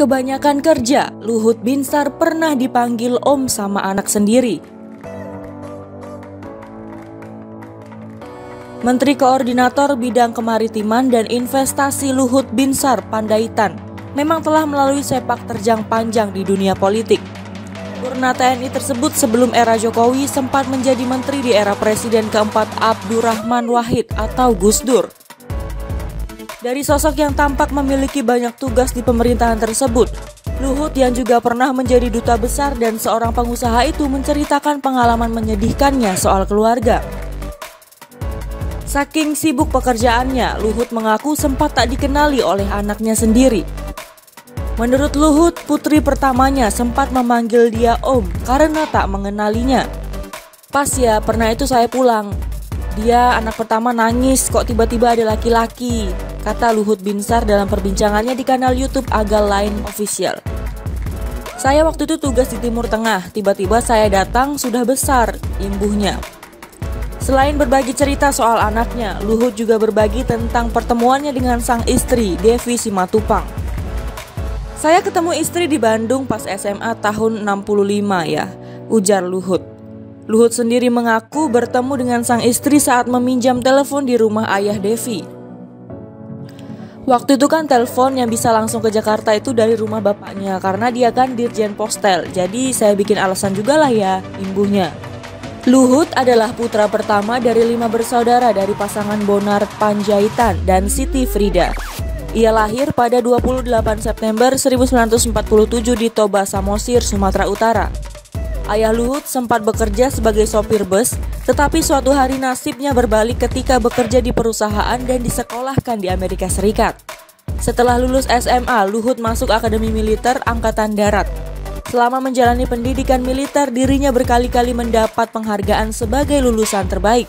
Kebanyakan kerja, Luhut Binsar pernah dipanggil om sama anak sendiri. Menteri Koordinator Bidang Kemaritiman dan Investasi Luhut Binsar Pandaitan memang telah melalui sepak terjang panjang di dunia politik. Purna TNI tersebut sebelum era Jokowi sempat menjadi menteri di era Presiden keempat Abdurrahman Wahid atau Gus Dur. Dari sosok yang tampak memiliki banyak tugas di pemerintahan tersebut, Luhut yang juga pernah menjadi duta besar dan seorang pengusaha itu menceritakan pengalaman menyedihkannya soal keluarga. Saking sibuk pekerjaannya, Luhut mengaku sempat tak dikenali oleh anaknya sendiri. Menurut Luhut, putri pertamanya sempat memanggil dia Om karena tak mengenalinya. Pas ya, pernah itu saya pulang. Dia anak pertama nangis kok tiba-tiba ada laki-laki, kata Luhut Binsar dalam perbincangannya di kanal YouTube Agal Lain Official. Saya waktu itu tugas di Timur Tengah, tiba-tiba saya datang sudah besar, imbuhnya. Selain berbagi cerita soal anaknya, Luhut juga berbagi tentang pertemuannya dengan sang istri, Devi Simatupang. Saya ketemu istri di Bandung pas SMA tahun 65 ya, ujar Luhut. Luhut sendiri mengaku bertemu dengan sang istri saat meminjam telepon di rumah ayah Devi. Waktu itu kan telepon yang bisa langsung ke Jakarta itu dari rumah bapaknya karena dia kan dirjen postel. Jadi saya bikin alasan juga lah ya, imbuhnya. Luhut adalah putra pertama dari lima bersaudara dari pasangan Bonar Panjaitan dan Siti Frida. Ia lahir pada 28 September 1947 di Toba Samosir, Sumatera Utara. Ayah Luhut sempat bekerja sebagai sopir bus, tetapi suatu hari nasibnya berbalik ketika bekerja di perusahaan dan disekolahkan di Amerika Serikat. Setelah lulus SMA, Luhut masuk Akademi Militer Angkatan Darat. Selama menjalani pendidikan militer, dirinya berkali-kali mendapat penghargaan sebagai lulusan terbaik.